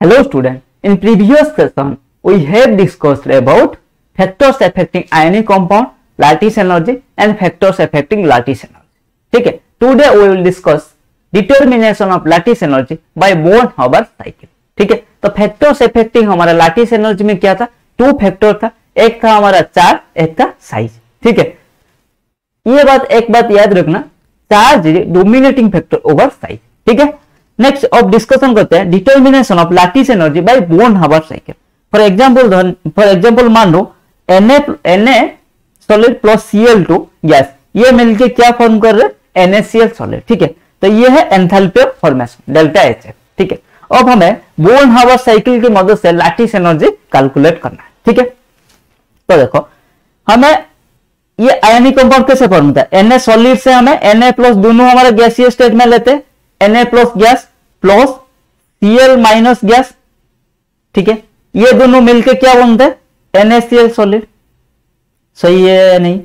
Hello student, in previous session we have discussed about factors affecting ionic compound, lattice energy and factors affecting lattice energy. ठीक है today we will discuss determination of lattice energy by Born Haber cycle. ठीक है तो factors affecting हमारा lattice energy में क्या था two factor था एक था हमारा चार्ज एक था साइज़ ठीक है ये बात एक बात याद रखना charge dominating factor over size ठीक है नेक्स्ट अब डिस्कशन करते हैं determination of lattice energy by Born Haber cycle for example for example मान लो, Na Na solid plus Cl2 two gas ये मिलके क्या फॉर्म कर रहे हैं? NaCl सॉलिड ठीक है? तो ये है enthalpy of formation delta H ठीक है? अब हमें बोन हावर साइकिल की मदद से लैटिस एनर्जी कैलकुलेट करना है, ठीक है? तो देखो, हमें ये आयनिक कंपाउंड कैसे फॉर्म होता है? Na सॉलिड से हमें Na प्लस दोनों हमारे गैसीय स्टेट में लेते हैं, Na plus gas plus Cl minus gas ठीक है? ये दोनों मिलके क्या बनते हैं? NaCl सॉलिड सही है या नहीं?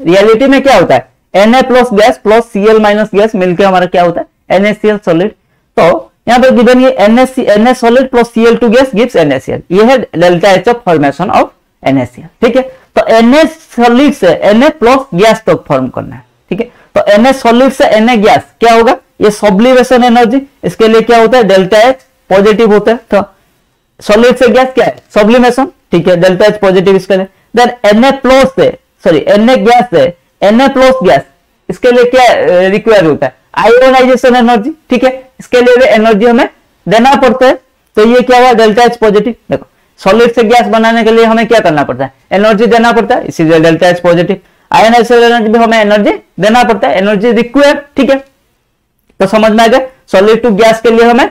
रियलिटी में क्या होता है? Na plus gas plus Cl minus gas मिलके हमारा क्या होता है? NaCl सॉलिड तो यहाँ पर गिवन ये NaC Na solid plus CL two gas gives NaCl ये है delta H of formation of NaCl ठीक है? तो Na सॉलिड से Na प्लस गैस तक फॉर्म करना है. ठीक है? तो Na सॉलिड से Na गैस क्या होगा? ये सब्लिमेशन एनर्जी इसके लिए क्या होता है? डेल्टा एच पॉजिटिव होता है। तो सॉलिड से गैस क्या है? सब्लिमेशन ठीक है डेल्टा एच पॉजिटिव इसके लिए। देन Na प्लस से सॉरी Na गैस से Na प्लस गैस इसके लिए क्या रिक्वायर होता है? आयोनाइजेशन एनर्जी ठीक है, इसके लिए भी एनर्जी हमें देना पड़ता है। तो ये क्या हुआ? डेल्टा एच पॉजिटिव देखो सॉलिड से गैस बनाने के लिए हमें क्या करना पड़ता है? एनर्जी देना पड़ता है, इसीलिए delta H positive ionization energy भी हमें एनर्जी देना पड़ता है। एनर्जी रिक्वायर ठीक है? तो समझ में आ गया? सॉलिड टू गैस के लिए हमें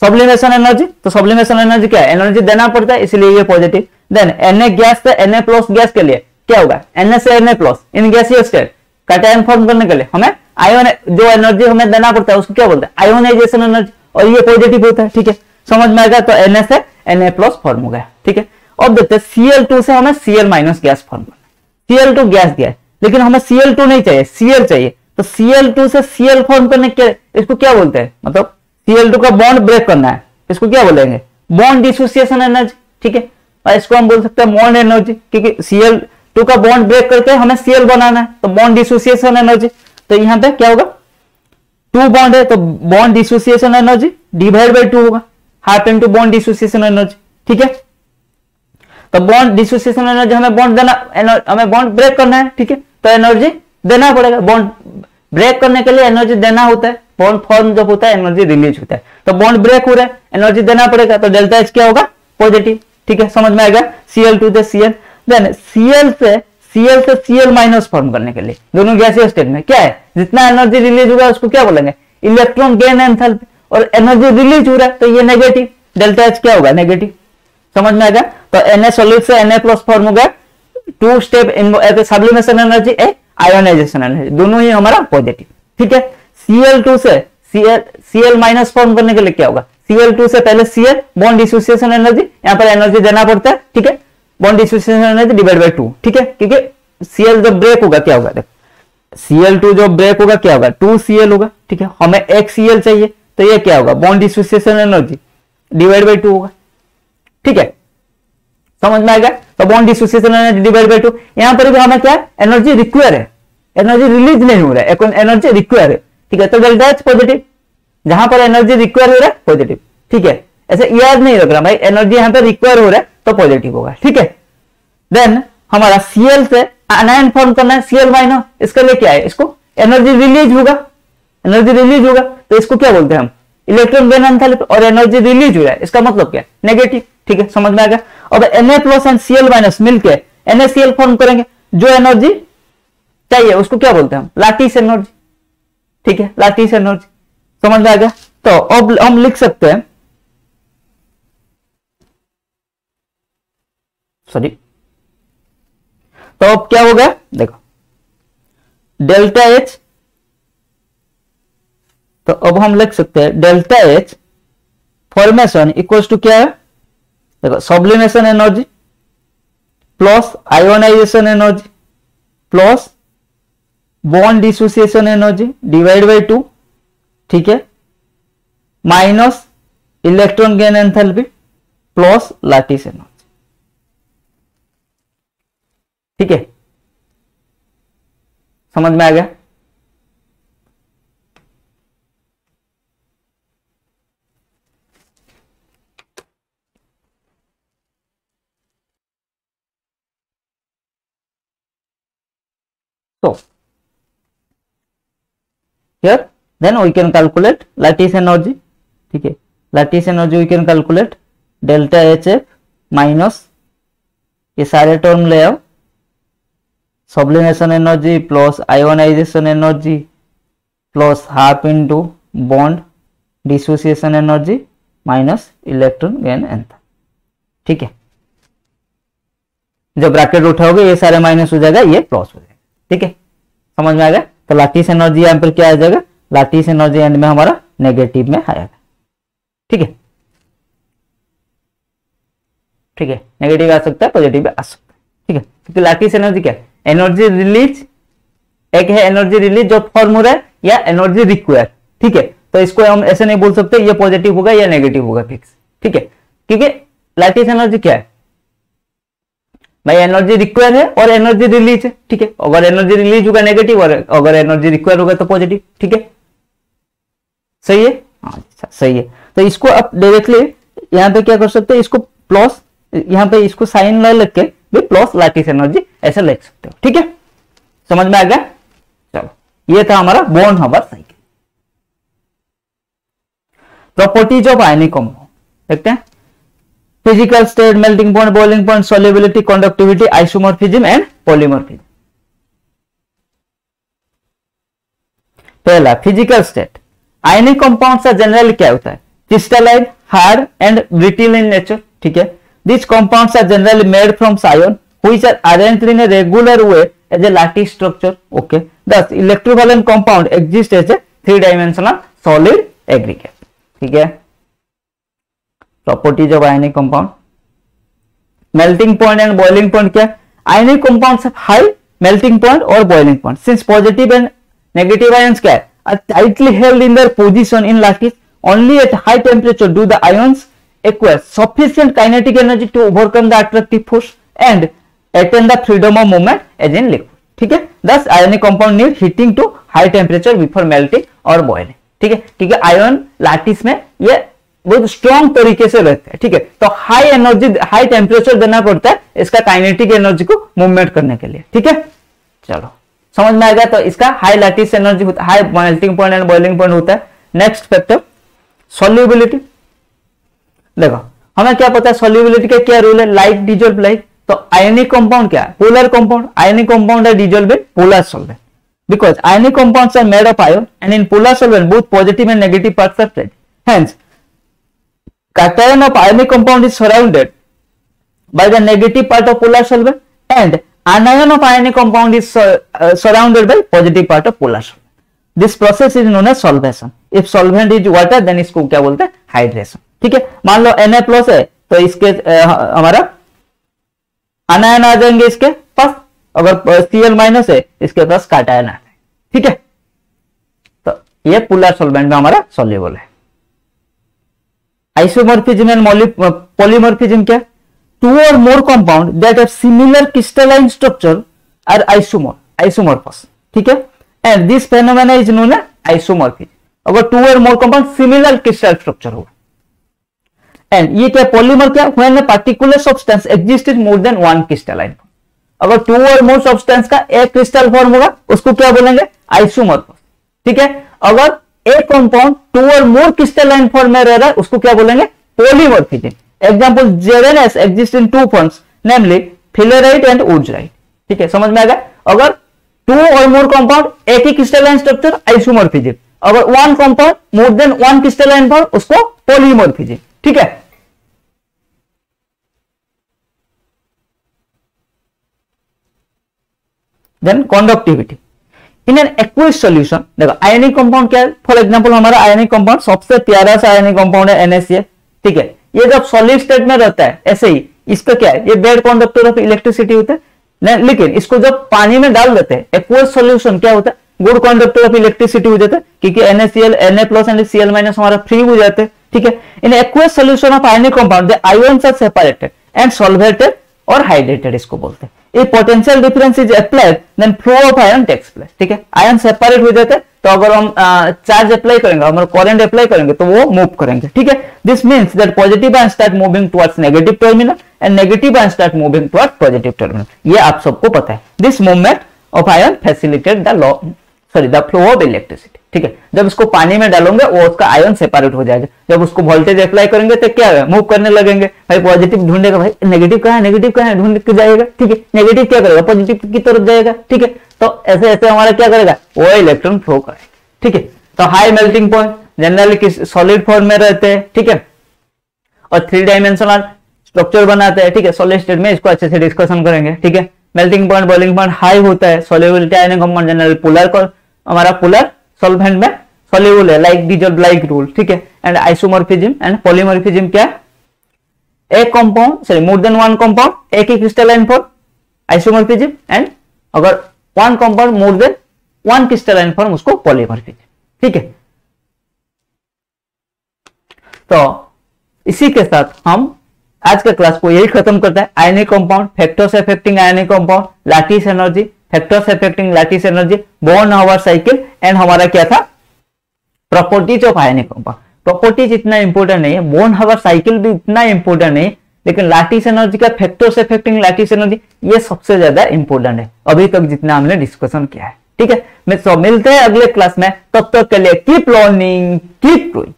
सब्लिमेशन एनर्जी तो सब्लिमेशन एनर्जी क्या है? एनर्जी देना पड़ता है, इसलिए ये पॉजिटिव देन Na गैस से Na प्लस गैस के लिए क्या होगा? Na से Na प्लस इन गैसीय स्टेट कैटायन फॉर्म करने के लिए हमें आयोन जो एनर्जी हमें देना पड़ता है, उसको क्या बोलते हैं? आयोनाइजेशन एनर्जी और ये पॉजिटिव होता है, ठीक है? समझ में आ गया? तो Na से Na प्लस फॉर्म हो गया, ठीक है? अब देखते हैं Cl2 से हमें सीएल माइनस गैस फॉर्म करना है Cl2 गैस दिया है। लेकिन हमें Cl2 नहीं चाहिए, Cl चाहिए। तो Cl2 से Cl फॉर्म करने के इसको क्या बोलते हैं? मतलब Cl2 का बॉन्ड ब्रेक करना है। इसको क्या बोलेंगे? बॉन्ड डिसोसिएशन एनर्जी ठीक है? और इसको हम बोल सकते हैं बॉन्ड एनर्जी क्योंकि Cl2 का बॉन्ड ब्रेक करके हमें Cl बनाना है। तो बॉन्ड डिसोसिएशन एनर्जी तो यहाँ पे क्या होगा? टू बॉन्ड है तो bond dissociation energy divide by two होगा। Half into bond dissociation energy ठीक है? तो बॉन्ड डिसोसिएशन एनर्जी हमें बॉन्ड देना हमें बॉन्ड ब्रेक करना है, ठीक है? तो एनर्जी देना पड़ेगा। बॉन्ड ब्रेक करने के लिए एनर्जी देना होता है। बॉन्ड फॉर्म जब होता है एनर्जी रिलीज़ होता है। तो बॉन्ड ब्रेक हो रहा है एनर्जी देना पड़ेगा। तो डेल्टा एच क्या होगा? पॉजिटिव ठीक है? समझ में आएगा सीएल टू से सीएल देन सीएल से सीएल से सीएल माइनस फॉर्म करने के लिए। दोनों गैसीय स्टेट में। क्या है? जितना एनर्जी रिलीज़ होगा उसको क्या बोलेंगे? इलेक्ट्रॉन गेन एंथैल्पी और एनर्जी रिलीज़ हो रहा है तो ये नेगेटिव डेल्टा एच क्या होगा? नेगेटिव समझ में आ गया? तो Na सॉलिड से Na प्लस फॉर्म होगा two step sublimation energy a ionization energy दोनों ही हमारा पॉजिटिव ठीक है? Cl2 से, Cl Cl माइनस फॉर्म करने के लिए क्या होगा? Cl2 से पहले Cl बॉन्ड डिसोसिएशन एनर्जी यहाँ पर एनर्जी देना पड़ता है। ठीक है? Bond dissociation energy divide by two ठीक है? क्योंकि सीएल जब ब्रेक होगा, क्या होगा? देखो Cl2 जो ब्रेक होगा, क्या होगा? टू Cl होगा। ठीक है? हमें एक Cl चाहिए तो ये क्या होगा? Bond dissociation energy divide by two होगा। ठीक है? समझ में आएगा तो bond dissociation energy divide by two यहाँ पर भी हमें क्या? एनर्जी रिक्वायर है। एनर्जी रिलीज़ नहीं हो रहा है। एनर्जी रिक्वायर है। ठीक है? तो डेल्टा एच पॉजिटिव जहाँ पर एनर्जी रिक्वायर हो रहा है पॉजिटिव ठीक है? ऐसे याद नहीं रख रहा भाई। एनर्जी यहाँ पर रिक्वायर हो रहा है तो पॉजिटिव होगा। ठीक है? देन हमारा सीएल से अनायन फॉर्म करना है। सीएल माइनस इसके लिए क्या है? इसको एनर्जी रिलीज़ होगा। एनर्जी रिलीज़ होगा। तो इसको क्या बोलते हैं हम? इलेक्ट्रॉन गेन एंथैल्पी और एनर्जी रिलीज़ हो रहा है इसका मतलब क्या? नेगेटिव, ठीक है? समझ में आ गया? अब Na plus and Cl minus मिलके NaCl फॉर्म करेंगे। जो एनर्जी चाहिए, उसको क्या बोलते हैं हम? लाटिस एनर्जी ठीक है? लाटिस एनर्जी समझ में आ गया? तो अब हम लिख सकते हैं सॉरी तो अब क्या हो गया? देखो डेल्टा एच तो अब हम लिख सकते हैं delta H formation equals to क्या है? देखो sublimation energy plus ionization energy plus bond dissociation energy divide by two ठीक है? Minus electron gain enthalpy plus lattice energy ठीक है? समझ में आ गया? So, here then we can calculate lattice energy ठीक है lattice energy we can calculate delta HF minus ये सारे टर्म ले आओ sublimation energy plus ionization energy plus half into bond dissociation energy minus electron gain nth ठीक है जब bracket उठाओगे ये सारे माइनस हो जाएगा ये प्लस हो जाएगा ठीक है? समझ में आ गया? तो लाटिस एनर्जी यहाँ पर क्या आ जाएगा? लाटिस एनर्जी एंड में हमारा नेगेटिव में आएगा ठीक है? ठीक है? नेगेटिव आ सकता है पॉजिटिव आ सकता है। ठीक है? क्योंकि लाटिस एनर्जी क्या? एनर्जी रिलीज़ एक है एनर्जी रिलीज़ जो फॉर्म रहा है, या एनर्जी रिक्वायर ठीक है? तो इसको हम ऐसे नहीं बोल सकते, ये पॉजिटिव होगा या नेगेटिव होगा फिक्स ठीक है? क्योंकि लाटिस एनर्जी क्या है? भाई एनर्जी रिक्वायर है और एनर्जी रिलीज़ है, ठीक है? अगर एनर्जी रिलीज़ होगा नेगेटिव और अगर एनर्जी रिक्वायर होगा तो पॉजिटिव ठीक है? सही है? हाँ अच्छा सही है। तो इसको आप डायरेक्टली यहाँ पे क्या कर सकते हैं? इसको प्लस यहाँ पे इसको साइन ला लग के भी प्लस लैटिस एनर्जी ऐसे लिख सकते हो, ठीक है? समझ में आ गया? चलो, ये था हमारा Born Haber cycle properties of ionic देखते हैं। Physical state melting point boiling point solubility conductivity isomorphism and polymorphism पहला फ़िज़िकल स्टेट आयनिक कंपाउंड्स का जनरली क्या होता है crystalline hard and brittle in nature ठीक है this compounds are generally made from cation which are arranged in a regular way as a lattice structure okay thus electrovalent compound exists as a three dimensional solid aggregate ठीक है properties of ionic compound melting point and boiling point क्या? Ionic compound high melting point और boiling point since positive and negative ions क्या है? Tightly held in their position in lattice only at high temperature do the ions acquire sufficient kinetic energy to overcome the attractive force and attain the freedom of movement as in liquid ठीक है? Thus ionic compound need heating to high temperature before melting और boiling ठीक है? क्योंकि ion lattice में ये बहुत strong तरीके से रहते हैं, ठीक है? तो हाई एनर्जी हाई टेम्परेचर देना पड़ता है इसका काइनेटिक एनर्जी को मूवमेंट करने के लिए, ठीक है? चलो, समझ में आएगा तो इसका हाई लैटिस एनर्जी होता है high melting point and boiling point होता है। नेक्स्ट फैक्टर सोल्यूबिलिटी देखो, हमें क्या पता है सोल्यूबिलिटी का क्या रूल है? लाइट डिजोल्व लाइट तो आयनिक कंपाउंड क्या है? पोलर कंपाउंड आयनिक कंपाउंड है dissolve in polar solvent because ionic compounds are made of ion and in polar solvent, both positive and negative parts are present hence cation of ionic compound is surrounded by the negative part of polar solvent and anion of ionic compound is uh, uh, surrounded by positive part of polar solvent. This process is known as solvation. If solvent is water then इसको क्या बोलते हैं hydration ठीक है मान लो Na plus है तो इसके आ, हमारा अनायन आ जाएँगे इसके अगर Cl माइनस है इसके पास काटायन आ जाए ठीक है तो ये पोलर सॉल्वेंट में हमारा सोल्यूबल है आइसोमर्फिजम एंड पॉलीमर्फिजम क्या? Two or more compound that have similar crystalline structure are isomer isomorphous ठीक है? And this phenomena is known isomorphism अगर two or more compound similar crystal structure होगा एंड ये क्या पॉलीमर क्या? When a particular substance exist in more than one crystalline अगर two और more substance का एक क्रिस्टल फॉर्म होगा, उसको क्या बोलेंगे? आइसोमर्फस ठीक है? अगर एक कंपाउंड टू और मोर क्रिस्टलाइन फॉर्म में रह रहा है, उसको क्या बोलेंगे? Polymorphism example ZnS exist in two forms namely sphalerite and उजराइट ठीक है, समझ में आ गया? अगर टू और मोर कंपाउंड एक ही क्रिस्टलाइन स्ट्रक्चर आइसोमॉर्फिज्म अगर one compound more than one crystalline form उसको पोलीमॉर्फिज्म ठीक है? Then conductivity. In an aqueous solution देखो आयनिक कंपाउंड क्या है? फॉर एग्ज़ाम्पल हमारा आयनिक कंपाउंड सबसे प्यारा सा आयनिक कंपाउंड है एनएसए ठीक है? ये जब सॉलिड स्टेट में रहता है, ऐसे ही, इसका क्या है? ये बेड कंडक्टर ऑफ़ इलेक्ट्रिसिटी होता है। लेकिन इसको जब पानी में डाल देते हैं एक्वस सोल्यूशन क्या होता है? गुड कंडक्टर ऑफ़ इलेक्ट्रिसिटी हो जाता है, क्योंकि NaCl Na plus and CL minus हमारा फ्री हो जाते हैं, ठीक है? In aqueous solution of ionic compound are separated and solvated और हाइड्रेटेड इसको बोलते हैं। ये potential difference is applied then flow of ion takes place ठीक है? आयन सेपरेट हो जाते हैं तो अगर हम चार्ज अप्लाई करेंगे हम करंट अप्लाई करेंगे तो वो मूव करेंगे, ठीक है? This means that positive ion start moving towards negative terminal and negative ion start moving towards positive terminal ये आप सबको पता है। This movement of ion facilitate the law sorry the flow of electricity ठीक है? जब उसको पानी में डालोगे, वो उसका आयन सेपरेट हो जाएगा। जब उसको वोल्टेज अप्लाई करेंगे तो क्या है? मूव करने लगेंगे। भाई पॉजिटिव ढूंढेगा, भाई नेगेटिव कहा है? नेगेटिव कहा है? ढूंढ के जाएगा, ठीक है? नेगेटिव क्या करेगा? पॉजिटिव की तरफ़ जाएगा, ठीक है? तो ऐसे ऐसे हमारा क्या करेगा? वो इलेक्ट्रॉन फ्लो करेगा, ठीक है? तो हाई मेल्टिंग पॉइंट जनरली किस सॉलिड फॉर्म में रहते हैं, ठीक है? और थ्री डायमेंशनल स्ट्रक्चर बनाते हैं, ठीक है? सॉलिड स्टेट में इसको अच्छे से डिस्कशन करेंगे, ठीक है? Melting point boiling point high होता है। Solubility ionic compound general polar को हमारा पोलर सॉल्वेंट में सोल्यूबल है लाइक डीजल लाइक रूल ठीक है? एंड आइसोमॉर्फिज्म एंड पॉलीमॉर्फिज्म क्या है? एक compound sorry more than one compound एक ही क्रिस्टलाइन फॉर्म आइसोमॉर्फिज्म एंड अगर one compound more than one crystalline form उसको पॉलीमॉर्फिज्म ठीक है? तो इसी के साथ हम आज के क्लास को यही खत्म करता है। Ionic compound factors affecting ionic compound lattice energy factors affecting lattice energy Born Haber cycle and हमारा क्या था? Properties of ionic compound properties इतना इंपॉर्टेंट नहीं है बोर्न हवर साइकिल भी इतना इंपॉर्टेंट नहीं, लेकिन लैटिस एनर्जी का फैक्टर्स अफेक्टिंग लैटिस एनर्जी ये सबसे ज़्यादा इंपॉर्टेंट है। अभी तक जितना हमने डिस्कशन किया है, ठीक है? मैं सब मिलते हैं अगले क्लास में, तब तक के लिए कीप लर्निंग कीप ग्रोइंग